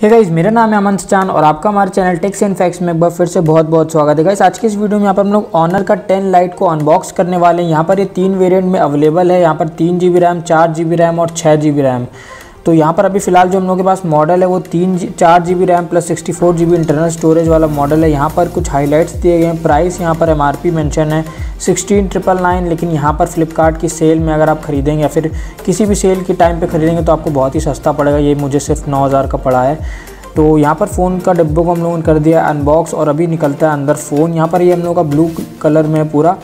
हे hey guys मेरा नाम है अमन चान और आपका हमारे चैनल टेक्स एंड फैक्स में एक बार फिर से बहुत बहुत स्वागत है। गाइस आज के इस वीडियो में यहाँ पर हम लोग ऑनर का 10 लाइट को अनबॉक्स करने वाले हैं। यहाँ पर ये तीन वेरिएंट में अवेलेबल है। यहाँ पर तीन जीबी रैम चार जीबी रैम और छः जी रैम तो यहाँ पर अभी फ़िलहाल जो हम लोग के पास मॉडल है, वो तीन जी, चार G B RAM plus sixty four G B internal storage वाला मॉडल है। यहाँ पर कुछ हाईलाइट्स दिए गए हैं। प्राइस यहाँ पर एम आर पी मैंशन है। सिक्सटीन ट्रिपल नाइन लेकिन यहाँ पर फ्लिपकार्ट की सेल में अगर आप खरीदेंगे या फिर किसी भी सेल के टाइम पे खरीदेंगे तो आपको बहुत ही सस्ता पड़ेगा। ये मुझे सिर्फ़ नौ हज़ार का पड़ा है। तो यहाँ पर फ़ोन का डब्बों को हम लोगों ने कर दिया अनबॉक्स और अभी निकलता है अंदर फ़ोन यहाँ पर ये हम लोगों का ब्लू कलर में पूरा।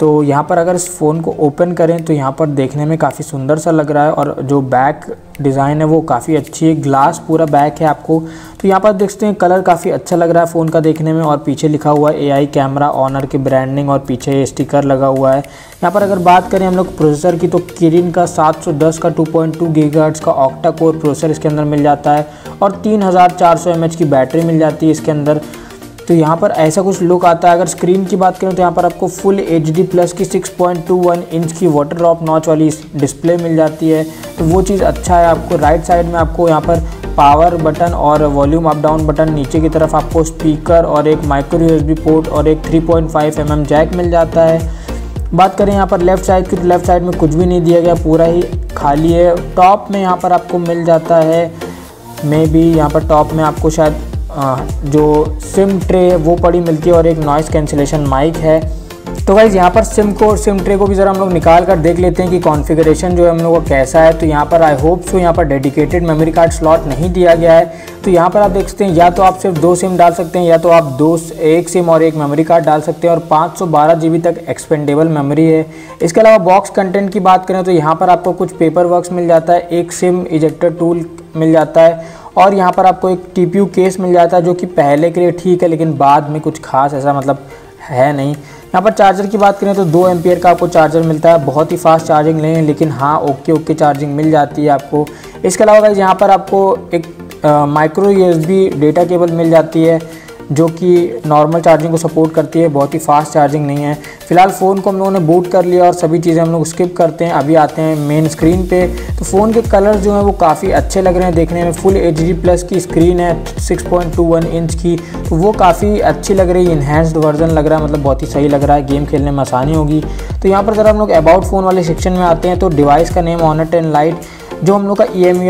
तो यहाँ पर अगर इस फ़ोन को ओपन करें तो यहाँ पर देखने में काफ़ी सुंदर सा लग रहा है और जो बैक डिज़ाइन है वो काफ़ी अच्छी है। ग्लास पूरा बैक है आपको। तो यहाँ पर देख सकते हैं कलर काफ़ी अच्छा लग रहा है फ़ोन का देखने में और पीछे लिखा हुआ है एआई कैमरा, ऑनर की ब्रांडिंग और पीछे स्टिकर लगा हुआ है। यहाँ पर अगर बात करें हम लोग प्रोसेसर की तो किरिन का 710 का 2.2 पॉइंट का ऑक्टा कोर प्रोसेसर इसके अंदर मिल जाता है और तीन हज़ार की बैटरी मिल जाती है इसके अंदर। तो यहाँ पर ऐसा कुछ लुक आता है। अगर स्क्रीन की बात करें तो यहाँ पर आपको फुल एच डी प्लस की 6.21 इंच की वाटर ड्रॉप नॉच वाली डिस्प्ले मिल जाती है। तो वो चीज़ अच्छा है आपको। राइट साइड में आपको यहाँ पर पावर बटन और वॉल्यूम अप डाउन बटन नीचे की तरफ़ आपको स्पीकर और एक माइक्रो यूएसबी पोर्ट और एक 3.5 पॉइंट mm जैक मिल जाता है। बात करें यहाँ पर लेफ़्ट साइड की तो लेफ़्ट साइड में कुछ भी नहीं दिया गया, पूरा ही खाली है। टॉप में यहाँ पर आपको मिल जाता है। मे बी यहाँ पर टॉप में आपको शायद जो सिम ट्रे वो पड़ी मिलती है और एक नॉइज़ कैंसिलेशन माइक है। तो गाइज़ यहाँ पर सिम को और सिम ट्रे को भी ज़रा हम लोग निकाल कर देख लेते हैं कि कॉन्फ़िगरेशन जो है हम लोगों का कैसा है। तो यहाँ पर आई होप सो यहाँ पर डेडिकेटेड मेमोरी कार्ड स्लॉट नहीं दिया गया है। तो यहाँ पर आप देख सकते हैं, या तो आप सिर्फ़ दो सिम डाल सकते हैं, या तो आप दो एक सिम और एक मेमोरी कार्ड डाल सकते हैं और पाँच सौ बारह जी बी तक एक्सपेंडेबल मेमोरी है। इसके अलावा बॉक्स कंटेंट की बात करें तो यहाँ पर आपको कुछ पेपर वर्क मिल जाता है, एक सिम इजेक्टर टूल मिल जाता है। और यहाँ पर आपको एक टीपीयू केस मिल जाता है जो कि पहले के लिए ठीक है, लेकिन बाद में कुछ खास ऐसा मतलब है नहीं। यहाँ पर चार्जर की बात करें तो दो एम्पियर का आपको चार्जर मिलता है। बहुत ही फास्ट चार्जिंग नहीं है लेकिन हाँ ओके ओके चार्जिंग मिल जाती है आपको। इसके अलावा यहाँ पर आपको एक माइक्रो यूएसबी डेटा केबल मिल जाती है। जो कि नॉर्मल चार्जिंग को सपोर्ट करती है, बहुत ही फास्ट चार्जिंग नहीं है। फ़िलहाल फ़ोन को हम लोगों ने बूट कर लिया और सभी चीज़ें हम लोग स्किप करते हैं। अभी आते हैं मेन स्क्रीन पे। तो फ़ोन के कलर्स जो हैं वो काफ़ी अच्छे लग रहे हैं देखने में। फुल एच प्लस की स्क्रीन है 6.21 इंच की। तो वो काफ़ी अच्छी लग रही है इन्हेंस्ड वर्जन लग रहा है मतलब बहुत ही सही लग रहा है। गेम खेलने में आसानी होगी। तो यहाँ पर ज़रा हम लोग अबाउट फ़ोन वाले सेक्शन में आते हैं। तो डिवाइस का नेम ऑनर टेन लाइट जो हम लोग का E M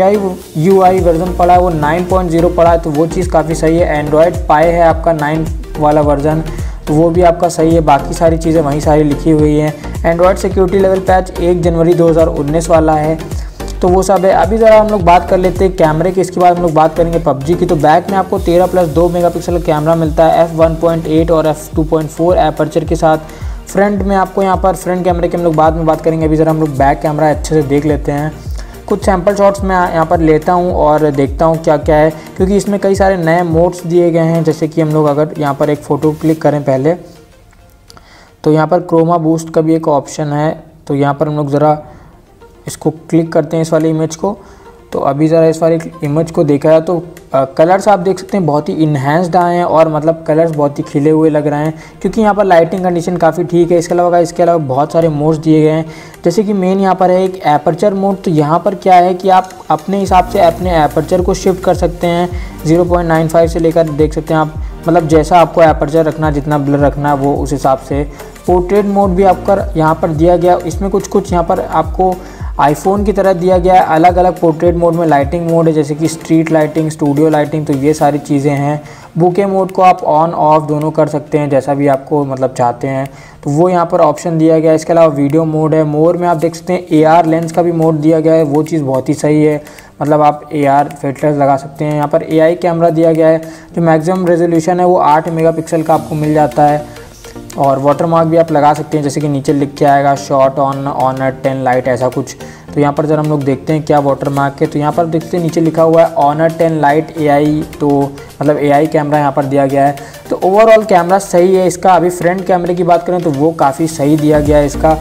U I version पड़ा है, वो 9.0 पड़ा है तो वो चीज़ काफ़ी सही है। एंड्रॉयड पाए है आपका 9 वाला वर्जन तो वो भी आपका सही है। बाकी सारी चीज़ें वहीं सारी लिखी हुई हैं। एंड्रॉयड सिक्योरिटी लेवल पैच एक जनवरी 2019 वाला है। तो वो सब है। अभी ज़रा हम लोग बात कर लेते हैं कैमरे की। इसके बाद हम लोग बात करेंगे पबजी की। तो बैक में आपको 13 प्लस दो मेगापिक्सल का कैमरा मिलता है एफ़ 1.8 और एफ़ 2.4 एपर्चर के साथ। फ्रंट में आपको यहाँ पर फ्रंट कैमरे की हम लोग बाद में बात करेंगे। अभी ज़रा हम लोग बैक कैमरा अच्छे से देख लेते हैं। कुछ सैंपल शॉट्स मैं यहाँ पर लेता हूँ और देखता हूँ क्या क्या है। क्योंकि इसमें कई सारे नए मोड्स दिए गए हैं। जैसे कि हम लोग अगर यहाँ पर एक फ़ोटो क्लिक करें पहले तो यहाँ पर क्रोमा बूस्ट का भी एक ऑप्शन है। तो यहाँ पर हम लोग ज़रा इसको क्लिक करते हैं इस वाली इमेज को। तो अभी ज़रा इस वाले इमेज को देखा है तो कलर्स आप देख सकते हैं, बहुत ही इन्हेंस्ड आए हैं और मतलब कलर्स बहुत ही खिले हुए लग रहे हैं, क्योंकि यहाँ पर लाइटिंग कंडीशन काफ़ी ठीक है। इसके अलावा इसके अलावा बहुत सारे मोड्स दिए गए हैं। जैसे कि मेन यहाँ पर है एक एपर्चर मोड तो यहाँ पर क्या है कि आप अपने हिसाब से अपने एपर्चर को शिफ्ट कर सकते हैं। 0.95 से लेकर देख सकते हैं आप मतलब जैसा आपको एपर्चर रखना, जितना ब्लर रखना है, वो उस हिसाब से। पोर्ट्रेट मोड भी आपका यहाँ पर दिया गया। इसमें कुछ कुछ यहाँ पर आपको आईफोन की तरह दिया गया है अलग अलग पोर्ट्रेट मोड में लाइटिंग मोड है, जैसे कि स्ट्रीट लाइटिंग स्टूडियो लाइटिंग तो ये सारी चीज़ें हैं। बुके मोड को आप ऑन ऑफ़ दोनों कर सकते हैं, जैसा भी आपको मतलब चाहते हैं। तो वो यहाँ पर ऑप्शन दिया गया है। इसके अलावा वीडियो मोड है। मोर में आप देख सकते हैं एआर लेंस का भी मोड दिया गया है। वो चीज़ बहुत ही सही है। मतलब आप ए आर फिल्टर्स लगा सकते हैं। यहाँ पर एआई कैमरा दिया गया है। जो मैक्सिमम रेजोल्यूशन है, वो आठ मेगा का आपको मिल जाता है। और वाटर मार्क भी आप लगा सकते हैं, जैसे कि नीचे लिख के आएगा short on honour ten light ऐसा कुछ। तो यहाँ पर जरा हम लोग देखते हैं क्या वाटर मार्क है। तो यहाँ पर देखते हैं, नीचे लिखा हुआ है ऑनर टेन लाइट एआई तो मतलब एआई कैमरा यहाँ पर दिया गया है। तो ओवरऑल कैमरा सही है इसका। अभी फ्रंट कैमरे की बात करें तो वो काफ़ी सही दिया गया है इसका,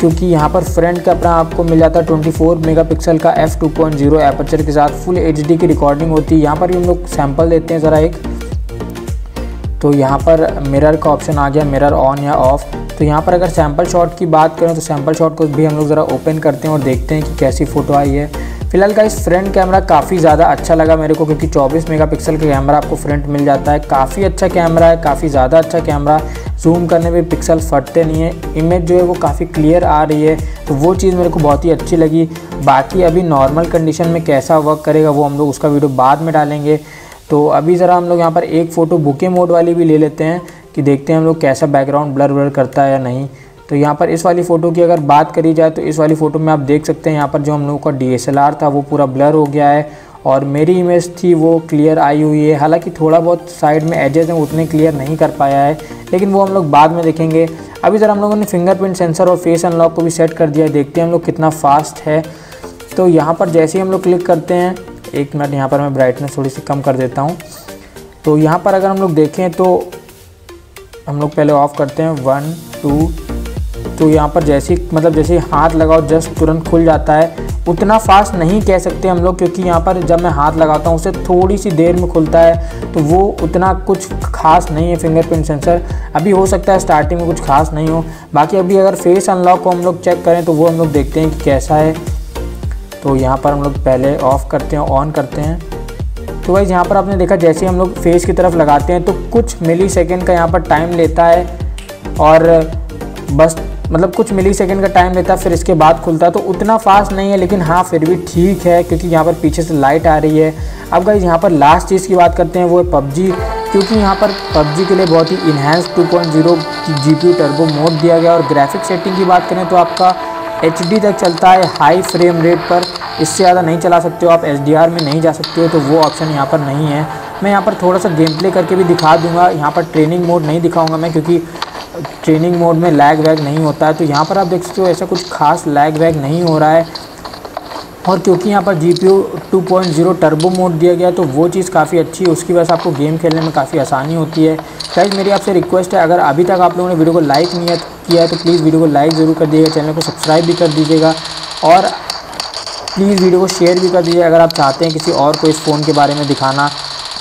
क्योंकि यहाँ पर फ्रंट कैमरा आपको मिल जाता है 24 मेगापिक्सल का एफ़ 2.0 एपर्चर के साथ फुल एचडी की रिकॉर्डिंग होती है। यहाँ पर भी हम लोग सैंपल देते हैं ज़रा एक। तो यहाँ पर मिरर का ऑप्शन आ गया मिरर ऑन या ऑफ़ तो यहाँ पर अगर सैंपल शॉट की बात करें तो सैंपल शॉट को भी हम लोग ज़रा ओपन करते हैं और देखते हैं कि कैसी फ़ोटो आई है। फ़िलहाल का इस फ्रंट कैमरा काफ़ी ज़्यादा अच्छा लगा मेरे को क्योंकि 24 मेगापिक्सल का कैमरा आपको फ्रंट मिल जाता है। काफ़ी अच्छा कैमरा है, काफ़ी ज़्यादा अच्छा कैमरा जूम करने पे पिक्सल फटते नहीं है। इमेज जो है वो काफ़ी क्लियर आ रही है। तो वो चीज़ मेरे को बहुत ही अच्छी लगी। बाकी अभी नॉर्मल कंडीशन में कैसा वर्क करेगा वो हम लोग उसका वीडियो बाद में डालेंगे। तो अभी ज़रा हम लोग यहाँ पर एक फ़ोटो बुके मोड वाली भी ले लेते हैं कि देखते हैं हम लोग कैसा बैकग्राउंड ब्लर ब्लर करता है या नहीं। तो यहाँ पर इस वाली फ़ोटो की अगर बात करी जाए तो इस वाली फ़ोटो में आप देख सकते हैं यहाँ पर जो हम लोगों का डीएसएलआर था वो पूरा ब्लर हो गया है और मेरी इमेज थी वो क्लियर आई हुई है। हालाँकि थोड़ा बहुत साइड में एजेस हैं उतने क्लियर नहीं कर पाया है, लेकिन वो हम लोग बाद में देखेंगे। अभी ज़रा हम लोगों ने फिंगरप्रिंट सेंसर और फेस अनलॉक को भी सेट कर दिया है। देखते हैं हम लोग कितना फास्ट है। तो यहाँ पर जैसे ही हम लोग क्लिक करते हैं एक मिनट, यहाँ पर मैं ब्राइटनेस थोड़ी सी कम कर देता हूँ। तो यहाँ पर अगर हम लोग देखें तो हम लोग पहले ऑफ़ करते हैं। वन टू तो यहाँ पर जैसे मतलब जैसे हाथ लगाओ जस्ट तुरंत खुल जाता है। उतना फास्ट नहीं कह सकते हम लोग, क्योंकि यहाँ पर जब मैं हाथ लगाता हूँ, उसे थोड़ी सी देर में खुलता है। तो वो उतना कुछ खास नहीं है फिंगरप्रिंट सेंसर अभी हो सकता है स्टार्टिंग में कुछ खास नहीं हो। बाकी अभी अगर फेस अनलॉक को हम लोग चेक करें तो वो हम लोग देखते हैं कि कैसा है। तो यहाँ पर हम लोग पहले ऑफ़ करते हैं ऑन करते हैं। तो भाई यहाँ पर आपने देखा, जैसे हम लोग फेस की तरफ़ लगाते हैं तो कुछ मिली सेकेंड का यहाँ पर टाइम लेता है और बस मतलब कुछ मिली सेकेंड का टाइम लेता है, फिर इसके बाद खुलता है। तो उतना फास्ट नहीं है, लेकिन हाँ फिर भी ठीक है, क्योंकि यहाँ पर पीछे से लाइट आ रही है। अब गाइज़ यहाँ पर लास्ट चीज़ की बात करते हैं, वो है पबजी, क्योंकि यहाँ पर पबजी के लिए बहुत ही enhance 2.0 G P turbo mode दिया गया और ग्राफिक सेटिंग की बात करें तो आपका HD तक चलता है हाई फ्रेम रेट पर। इससे ज़्यादा नहीं चला सकते हो आप HDR में नहीं जा सकते हो तो वो ऑप्शन यहाँ पर नहीं है। मैं यहाँ पर थोड़ा सा गेम प्ले करके भी दिखा दूँगा। यहाँ पर ट्रेनिंग मोड नहीं दिखाऊँगा मैं, क्योंकि ट्रेनिंग मोड में लैग वैग नहीं होता है। तो यहाँ पर आप देख सकते हो ऐसा कुछ खास लैग वैग नहीं हो रहा है। और क्योंकि यहाँ पर G P two point zero turbo mode दिया गया तो वो चीज़ काफ़ी अच्छी है। उसकी वजह से आपको गेम खेलने में काफ़ी आसानी होती है। गाइज़ मेरी आपसे रिक्वेस्ट है, अगर अभी तक आप लोगों ने वीडियो को लाइक नहीं किया है तो प्लीज़ वीडियो को लाइक ज़रूर कर दीजिएगा चैनल को सब्सक्राइब भी कर दीजिएगा और प्लीज़ वीडियो को शेयर भी कर दीजिए अगर आप चाहते हैं किसी और को इस फ़ोन के बारे में दिखाना।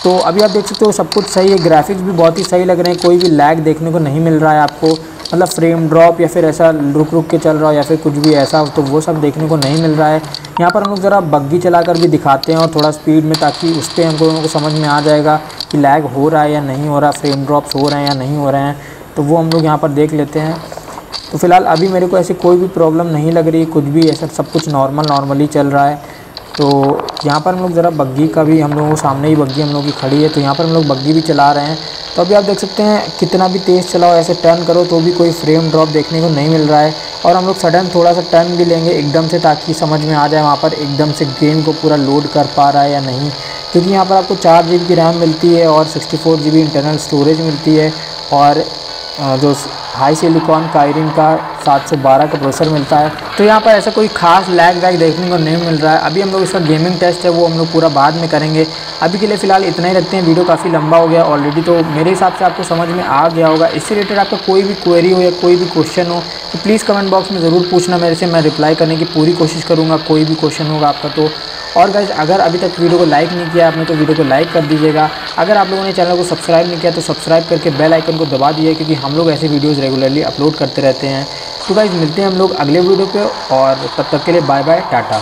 तो अभी आप देख सकते हो सब कुछ सही है ग्राफिक्स भी बहुत ही सही लग रहे हैं, कोई भी लैग देखने को नहीं मिल रहा है आपको। मतलब फ्रेम ड्रॉप या फिर ऐसा रुक रुक के चल रहा हो या फिर कुछ भी ऐसा तो वो सब देखने को नहीं मिल रहा है। यहाँ पर हम लोग ज़रा बग्गी चला कर भी दिखाते हैं और थोड़ा स्पीड में ताकि उस पर हमको लोगों को समझ में आ जाएगा कि लैग हो रहा है या नहीं हो रहा फ्रेम ड्रॉप्स हो रहे हैं या नहीं हो रहे हैं। तो वो हम लोग यहाँ पर देख लेते हैं। तो फ़िलहाल अभी मेरे को ऐसी कोई भी प्रॉब्लम नहीं लग रही, कुछ भी ऐसा सब कुछ नॉर्मल नॉर्मली चल रहा है। तो यहाँ पर हम लोग ज़रा बग्गी का भी हम लोगों को सामने ही बग्गी हम लोगों की खड़ी है तो यहाँ पर हम लोग बग्गी भी चला रहे हैं। तो अभी आप देख सकते हैं कितना भी तेज़ चलाओ, ऐसे टर्न करो तो भी कोई फ्रेम ड्रॉप देखने को नहीं मिल रहा है। और हम लोग सडन थोड़ा सा टर्न भी लेंगे एकदम से ताकि समझ में आ जाए वहाँ पर एकदम से गेम को पूरा लोड कर पा रहा है या नहीं। क्योंकि यहाँ पर आपको चार जी की रैम मिलती है और sixty four G internal storage मिलती है। और जो हाई सिलिकॉन कायरिन का 712 का प्रोसेसर मिलता है। तो यहाँ पर ऐसा कोई खास लैग वैग देखने को नहीं मिल रहा है। अभी हम लोग इसका गेमिंग टेस्ट है, वो हम लोग पूरा बाद में करेंगे। अभी के लिए फ़िलहाल इतना ही रखते हैं। वीडियो काफ़ी लंबा हो गया ऑलरेडी तो मेरे हिसाब से आपको समझ में आ गया होगा। इससे रिलेटेड आपका कोई भी क्वेरी हो या कोई भी क्वेश्चन हो तो प्लीज़ कमेंट बॉक्स में ज़रूर पूछना मेरे से। मैं रिप्लाई करने की पूरी कोशिश करूँगा, कोई भी क्वेश्चन होगा आपका तो। और गाइज़ अगर अभी तक वीडियो को लाइक नहीं किया आपने तो वीडियो को लाइक कर दीजिएगा। अगर आप लोगों ने चैनल को सब्सक्राइब नहीं किया तो सब्सक्राइब करके बेल आइकन को दबा दीजिए, क्योंकि हम लोग ऐसे वीडियोज़ रेगुलरली अपलोड करते रहते हैं। तो गाइज़ मिलते हैं हम लोग अगले वीडियो पे और तब तक के लिए बाय बाय टाटा।